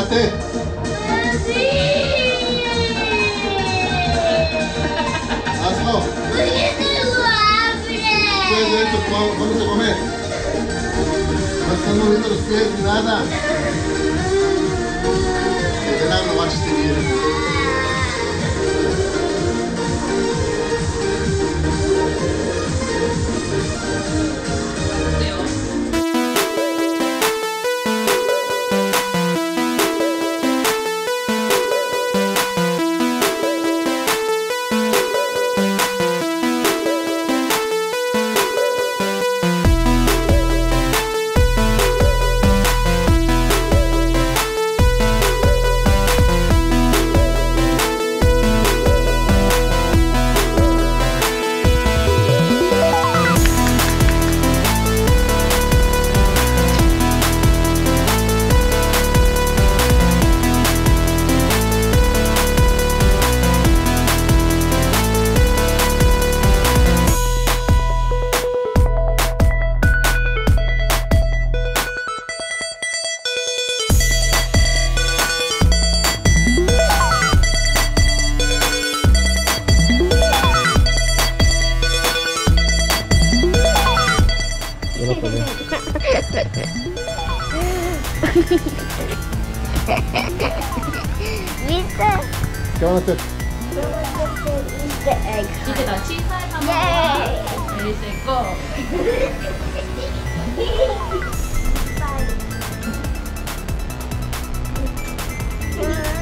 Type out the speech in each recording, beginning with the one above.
chocolate. Hazlo. Puedes ver tu cómo cómo se come. No estás moviendo los pies ni nada. ¿Qué van a hacer? The egg. 見てた小さい卵 Yay! レセコ そ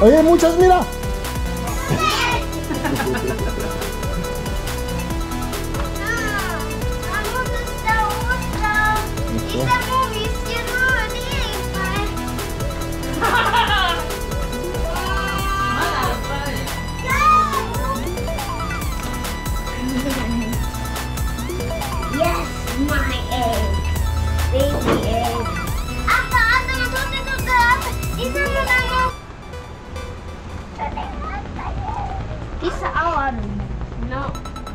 Oye, muchas, mira.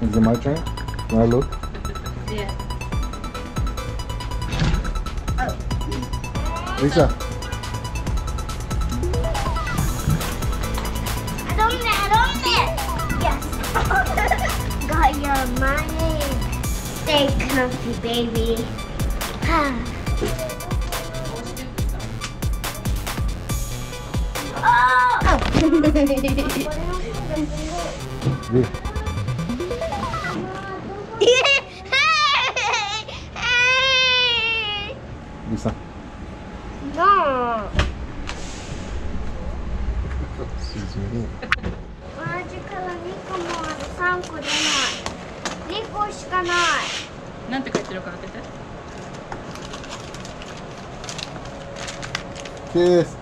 Is it my turn? Can I look? yeah Oh. Lisa. Adonde, adonde? Yes. Got your money. Stay comfy, baby. oh! Di. Lisa. No. Excuse me. 同じから2個もある3個じゃない2個しかないなんて書いてるか開けて Kiss.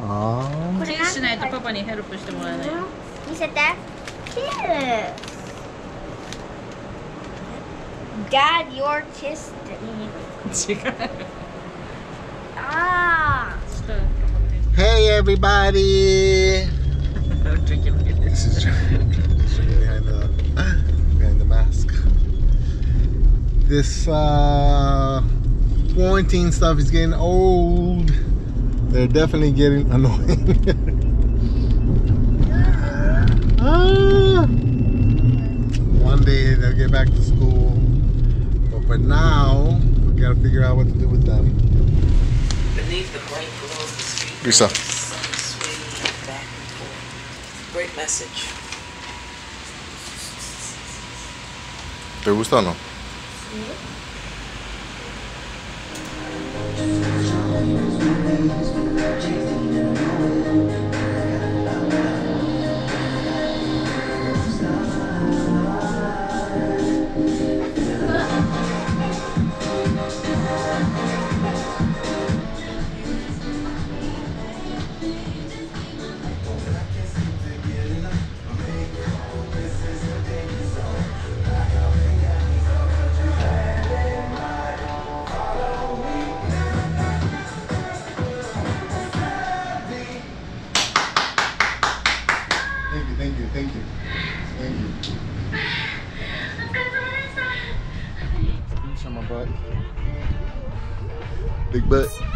Ah. これしないとパパにヘルプしてもらえないよ見せて Kiss Dad, you're kissed me. ah. Hey, everybody. this is behind the, behind the mask. This uh, quarantine stuff is getting old. They're definitely getting annoying. ah. One day they'll get back to school but now we gotta figure out what to do with them. Beneath the bright glow of the street, Lisa. back and forth. Great message. ¿Te gusta o no? Sí. butt. Big butt.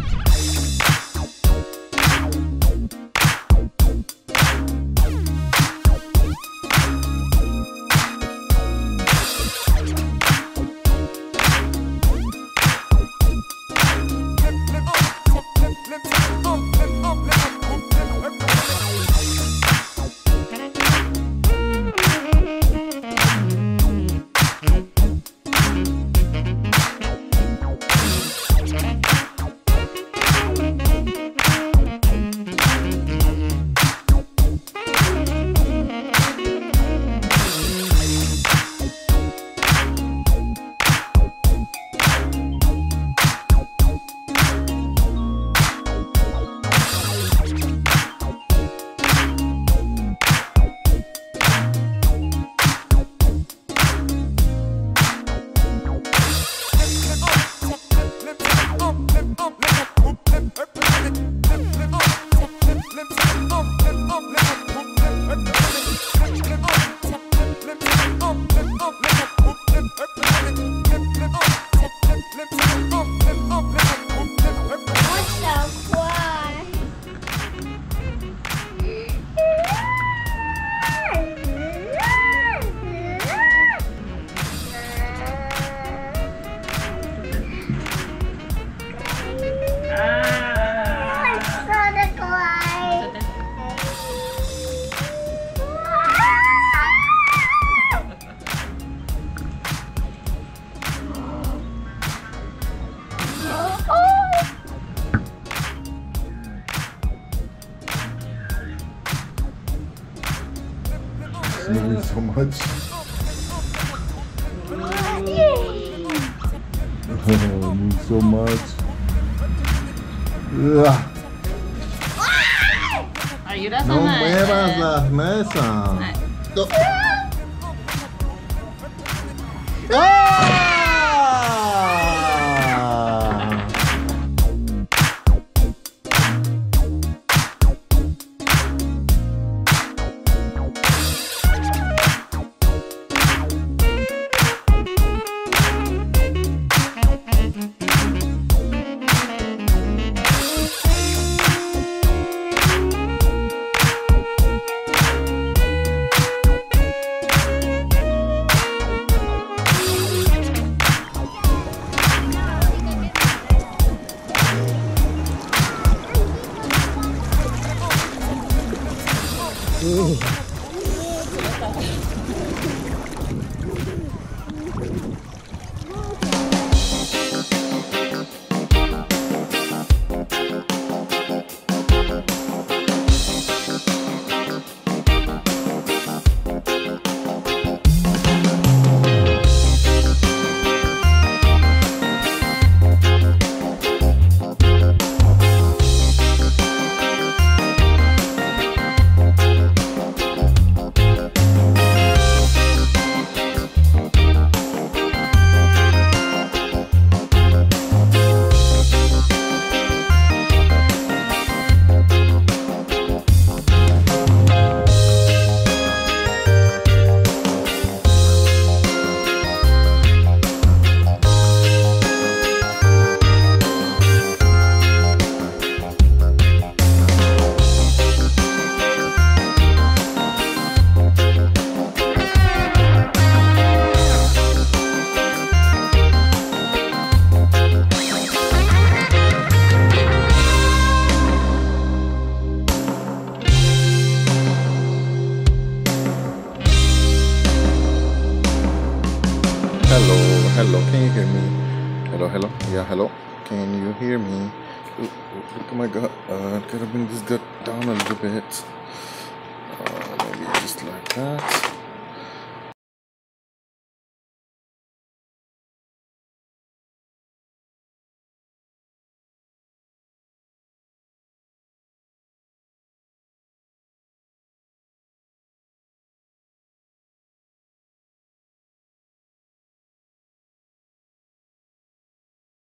movie so much. Oh, moves so much. Ugh. No muevas las mesas. No. ¡Ah! Ooh. Hello, hello, can you hear me? Hello, hello, yeah, hello, can you hear me? Ooh, look at my gut, uh, gotta bring this gut down a little bit. Uh, maybe just like that.